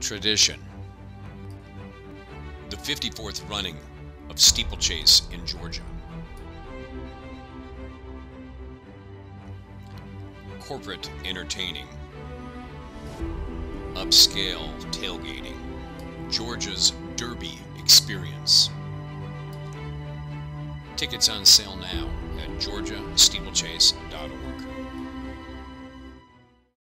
Tradition. The 54th running of Steeplechase in Georgia. Corporate entertaining. Upscale tailgating. Georgia's Derby experience. Tickets on sale now at georgiasteeplechase.org.